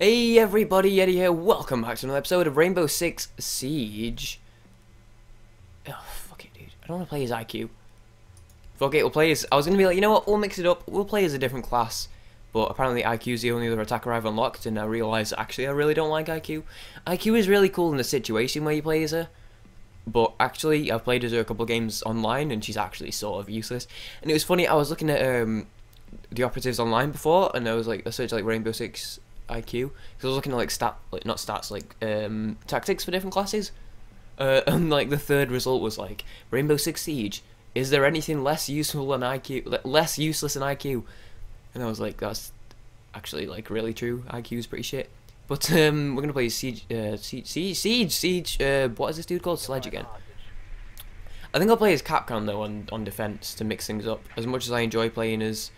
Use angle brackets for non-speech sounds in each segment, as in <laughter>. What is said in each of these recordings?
Hey everybody, Yeti here, welcome back to another episode of Rainbow Six Siege. Oh, fuck it, dude. I don't want to play as IQ. Fuck it, we'll play as... I was going to be like, you know what, we'll mix it up, we'll play as a different class. But apparently IQ is the only other attacker I've unlocked, and I realised, actually, I really don't like IQ. IQ is really cool in the situation where you play as her. But actually, I've played as her a couple of games online, and she's actually sort of useless. And it was funny, I was looking at um, the operatives online before, and I was like, I searched like Rainbow Six IQ because I was looking at like stat, like not stats, like um, tactics for different classes. Uh, <laughs> and like the third result was like Rainbow Six Siege. Is there anything less useful than IQ, less useless than IQ? And I was like, that's actually like really true. IQ is pretty shit. But um, we're gonna play Siege, uh, Siege, Siege, Siege, Siege. Uh, what is this dude called? Sledge again. I think I'll play as Kapkan though on on defense to mix things up. As much as I enjoy playing as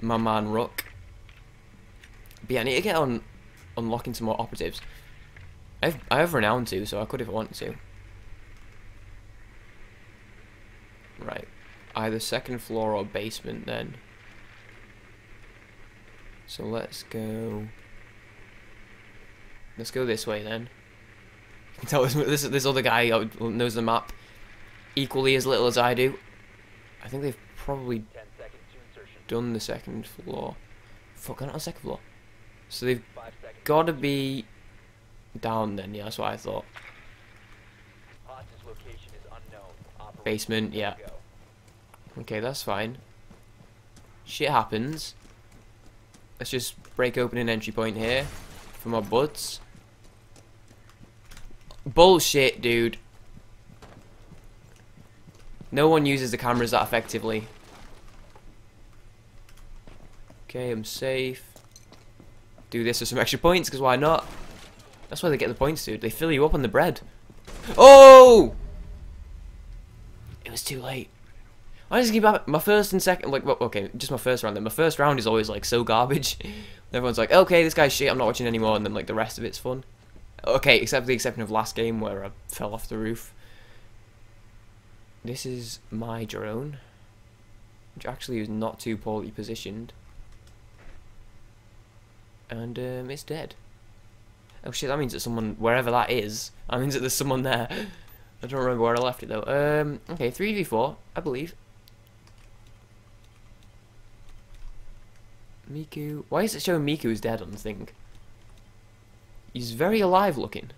my man Rook. But yeah, I need to get on unlocking some more operatives. I have, I have renown too, so I could if I want to. Right. Either second floor or basement then. So let's go... Let's go this way then. You <laughs> can tell this, this, this other guy uh, knows the map equally as little as I do. I think they've probably done the second floor. Fuck, I'm not on second floor. So they've got to be down then, yeah, that's what I thought. Basement, yeah. Okay, that's fine. Shit happens. Let's just break open an entry point here for my buds. Bullshit, dude. No one uses the cameras that effectively. Okay, I'm safe. Do this for some extra points, because why not? That's why they get the points, dude. They fill you up on the bread. Oh! It was too late. I just keep my first and second, like, okay, just my first round. Then my first round is always like so garbage. <laughs> Everyone's like, okay, this guy's shit. I'm not watching anymore. And then like the rest of it's fun. Okay, except for the exception of last game where I fell off the roof. This is my drone, which actually is not too poorly positioned. And um, it's dead. Oh shit, that means that someone, wherever that is, that means that there's someone there. I don't remember where I left it though. Um, okay, 3v4, I believe. Miku. Why is it showing Miku is dead on the thing? He's very alive looking.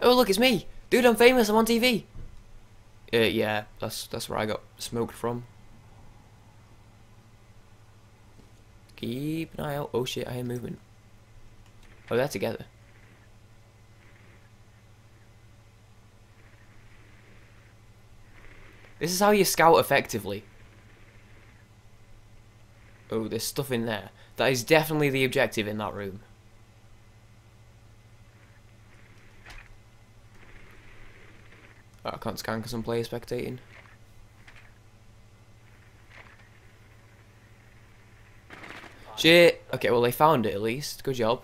Oh look, it's me! Dude, I'm famous, I'm on TV! Uh, yeah, that's that's where I got smoked from. Keep an eye out. Oh shit, I am moving. Oh, they're together. This is how you scout effectively. Oh, there's stuff in there. That is definitely the objective in that room. Oh, I can't scan because I'm player spectating. Shit. Okay, well they found it at least. Good job.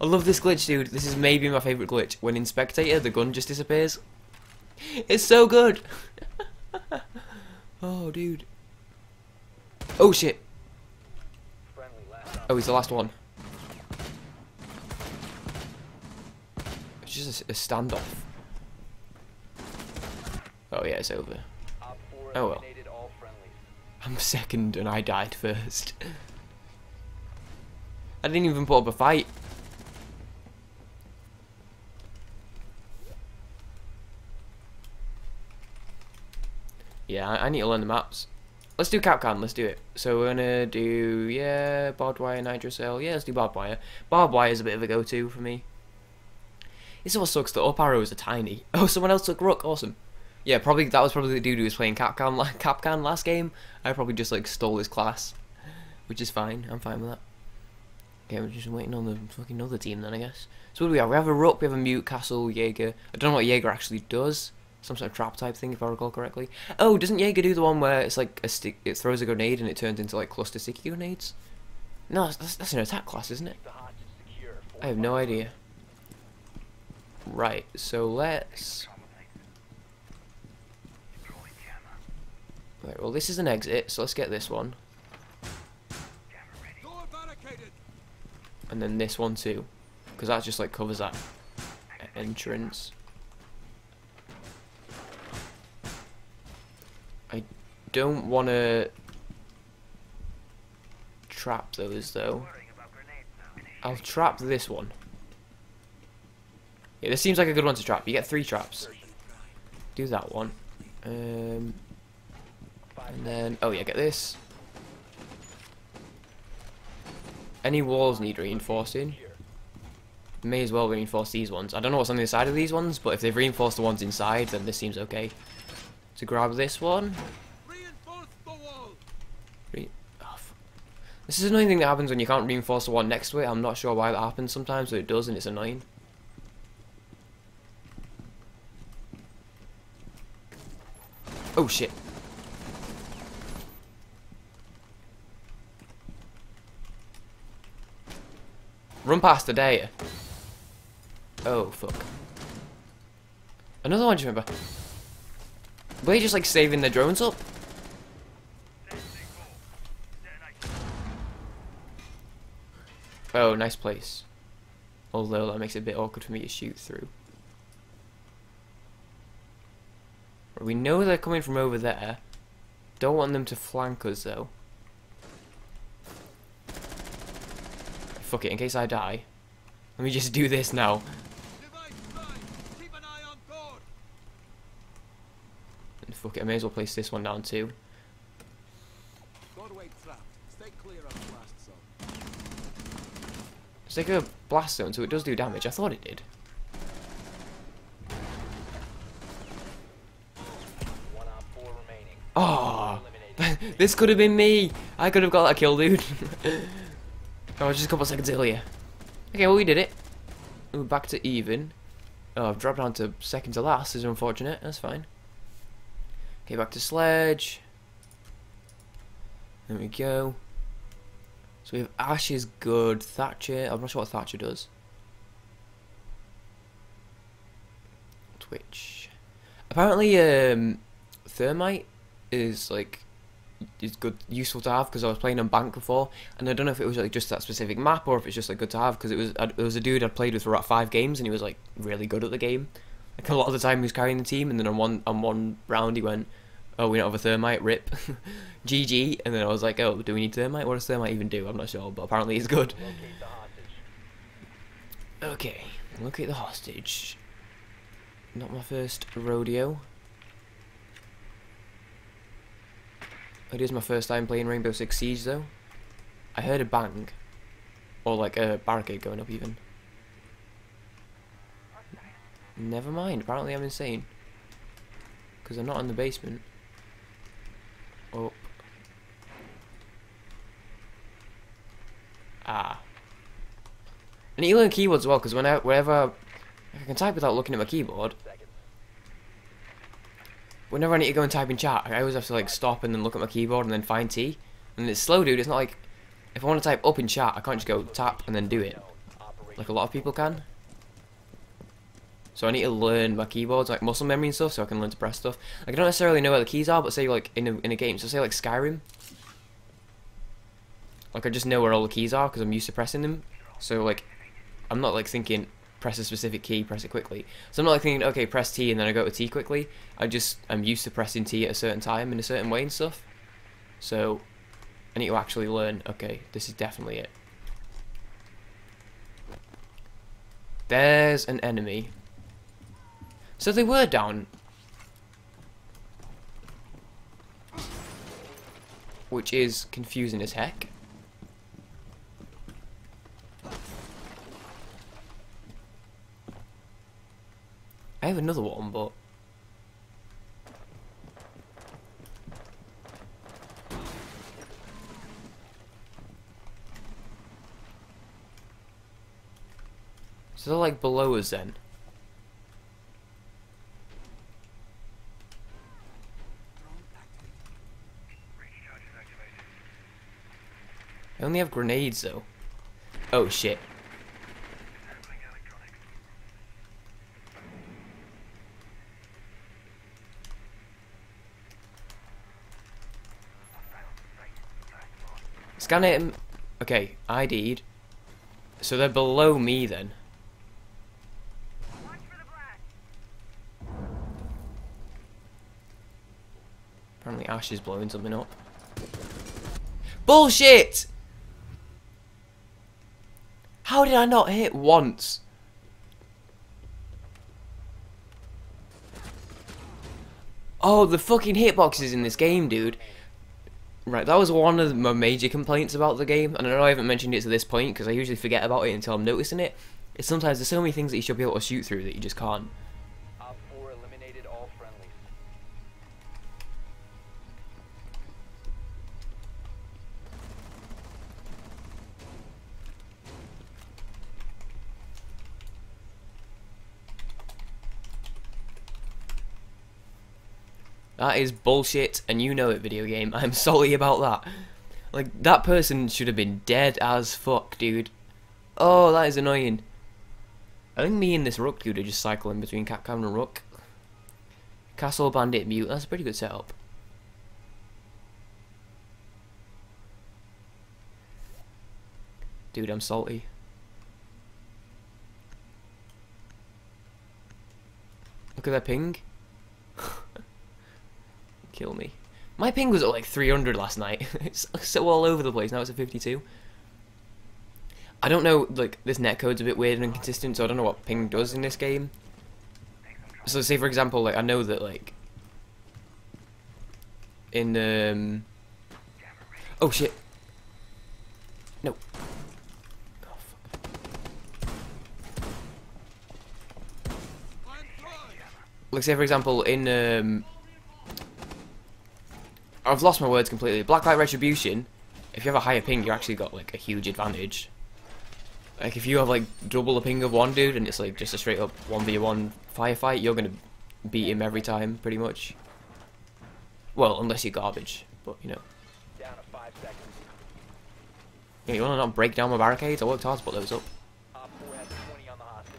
I love this glitch, dude. This is maybe my favourite glitch. When in Spectator, the gun just disappears. It's so good. <laughs> oh, dude. Oh, shit. Oh, he's the last one. It's just a, a standoff. Oh, yeah, it's over. Oh, well. I'm second and I died first. I didn't even put up a fight. Yeah, I, need to learn the maps. Let's do Kapkan, let's do it. So we're gonna do, yeah, barbed wire, nitrocell. Yeah, let's do barbed wire. Barbed wire is a bit of a go-to for me. It all sucks that up arrows are tiny. Oh, someone else took Rook, awesome. Yeah, probably that was probably the dude who was playing Kapkan <laughs> Kapkan last game. I probably just like stole his class, which is fine. I'm fine with that. Okay, we're just waiting on the fucking other team then, I guess. So what do we have? We have a Rook, we have a Mute, Castle, Jaeger. I don't know what Jaeger actually does. Some sort of trap type thing, if I recall correctly. Oh, doesn't Jaeger do the one where it's like a stick? It throws a grenade and it turns into like cluster sticky grenades. No, that's, that's an attack class, isn't it? I have no idea. Right, so let's Right, well this is an exit, so let's get this one. And then this one too. Because that just like covers that entrance. I don't want to trap those though. I'll trap this one. Yeah, this seems like a good one to trap. You get three traps. Do that one. Um, and then, oh yeah, get this. Any walls need reinforcing. May as well reinforce these ones. I don't know what's on the side of these ones, but if they've reinforced the ones inside, then this seems okay. To grab this one. Re oh, this is annoying thing that happens when you can't reinforce the one next to it. I'm not sure why that happens sometimes, but it does and it's annoying. Oh shit. Run past the day. Oh, fuck. Another one, do you remember? Were they just like saving the drones up? Oh, nice place. Although that makes it a bit awkward for me to shoot through. We know they're coming from over there. Don't want them to flank us though. Fuck it, in case I die. Let me just do this now. And fuck it, I may as well place this one down too. Like a blast zone, so it does do damage. I thought it did. Oh, <laughs> this could have been me. I could have got that kill, dude. <laughs> oh, just a couple seconds earlier. Okay, well, we did it. We're back to even. Oh, I've dropped down to second to last. Is unfortunate. That's fine. Okay, back to sledge. There we go. So we have Ash is good. Thatcher. I'm not sure what Thatcher does. Twitch. Apparently, um, Thermite is like is good useful to have because I was playing on Bank before and I don't know if it was like just that specific map or if it's just like good to have because it was it was a dude I'd played with for about five games and he was like really good at the game. Like a lot of the time he was carrying the team and then on one on one round he went oh we don't have a thermite rip. <laughs> GG and then I was like oh do we need thermite? What does thermite even do? I'm not sure but apparently he's good. Okay locate the hostage. Not my first rodeo It is my first time playing Rainbow Six Siege though. I heard a bang. Or like a barricade going up even. Never mind, apparently I'm insane. Because I'm not in the basement. Oh. Ah. I need to learn keyboards as well, because whenever I can type without looking at my keyboard, whenever I need to go and type in chat, I always have to like stop and then look at my keyboard and then find T. And it's slow, dude. It's not like if I want to type up in chat, I can't just go tap and then do it, like a lot of people can. So I need to learn my keyboards, like muscle memory and stuff, so I can learn to press stuff. Like I don't necessarily know where the keys are, but say like in a in a game, so say like Skyrim. Like I just know where all the keys are because I'm used to pressing them. So like, I'm not like thinking press a specific key, press it quickly. So I'm not like thinking, okay, press T and then I go to T quickly. I just, I'm used to pressing T at a certain time in a certain way and stuff. So I need to actually learn, okay, this is definitely it. There's an enemy. So they were down. Which is confusing as heck. I have another one, but... So they're like below us then. I only have grenades though. Oh shit. Scan it. Okay, ID'd. So they're below me then. Apparently Ash is blowing something up. Bullshit! How did I not hit once? Oh, the fucking hitboxes in this game, dude. Right, that was one of my major complaints about the game, and I know I haven't mentioned it to this point because I usually forget about it until I'm noticing it. It's sometimes there's so many things that you should be able to shoot through that you just can't. That is bullshit, and you know it, video game. I'm sorry about that. Like, that person should have been dead as fuck, dude. Oh, that is annoying. I think me and this Rook dude are just cycling between Kapkan and Rook. Castle Bandit Mute, that's a pretty good setup. Dude, I'm salty. Look at that ping. Kill me. My ping was at like 300 last night. <laughs> it's so all over the place. Now it's at 52. I don't know, like, this netcode's a bit weird and inconsistent, so I don't know what ping does in this game. So say, for example, like, I know that, like, in, um... Oh, shit. No. Oh, fuck. Like, say, for example, in, um... I've lost my words completely. Blacklight Retribution, if you have a higher ping, you actually got, like, a huge advantage. Like, if you have, like, double the ping of one dude, and it's, like, just a straight up 1v1 firefight, you're gonna beat him every time, pretty much. Well, unless you're garbage, but, you know. Down to 5 seconds. Yeah, you wanna not break down my barricades? I worked hard to put those up. Op 4 has 20 on the hostage.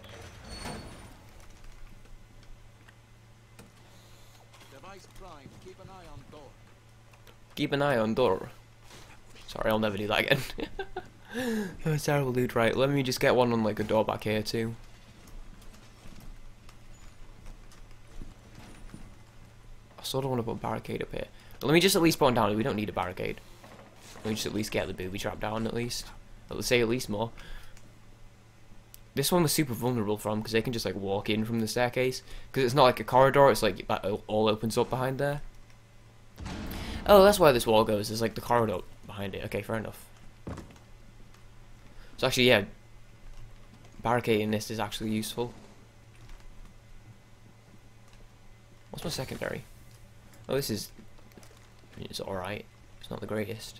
Device prime. Keep an eye on door. Keep an eye on door. Sorry, I'll never do that again. <laughs> terrible dude. Right, let me just get one on, like, a door back here, too. I sort of want to put a barricade up here. Let me just at least put one down. We don't need a barricade. Let me just at least get the booby trap down, at least. Let's say at least more. This one was super vulnerable from because they can just like walk in from the staircase because it's not like a corridor. It's like that all opens up behind there. Oh, that's why this wall goes. There's like the corridor behind it. Okay, fair enough. So actually, yeah, barricading this is actually useful. What's my secondary? Oh, this is. It's alright. It's not the greatest.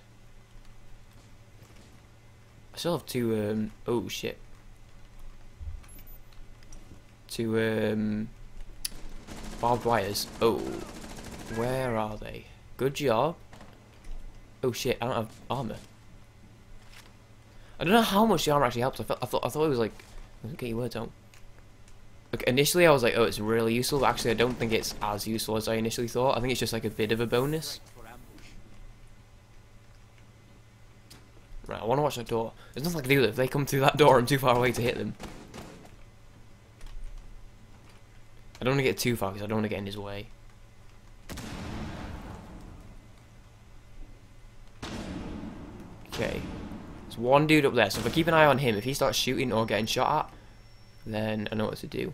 I still have two. Um, oh shit. Two um, barbed wires. Oh, where are they? Good job. Oh shit! I don't have armor. I don't know how much the armor actually helps. I, felt, I thought I thought it was like. Get your out. Like initially, I was like, "Oh, it's really useful." But actually, I don't think it's as useful as I initially thought. I think it's just like a bit of a bonus. Right, I want to watch that door. There's nothing I can do. If they come through that door, I'm too far away to hit them. I don't want to get too far because I don't want to get in his way. Okay. There's one dude up there, so if I keep an eye on him, if he starts shooting or getting shot at, then I know what to do.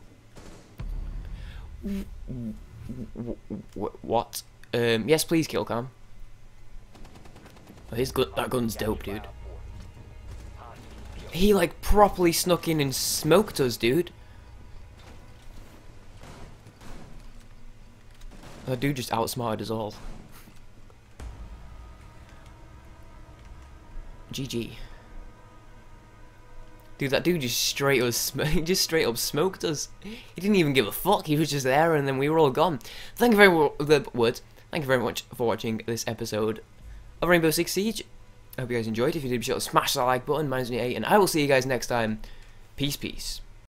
What? Um, yes, please, kill cam. Oh, his gun, that gun's dope, dude. He like properly snuck in and smoked us, dude. That dude just outsmarted us all. GG. Dude, that dude just straight up, <laughs> just straight up smoked us. He didn't even give a fuck. He was just there, and then we were all gone. Thank you very much. The words. Thank you very much for watching this episode of Rainbow Six Siege. I hope you guys enjoyed. If you did, be sure to smash that like button. Only eight, and I will see you guys next time. Peace, peace.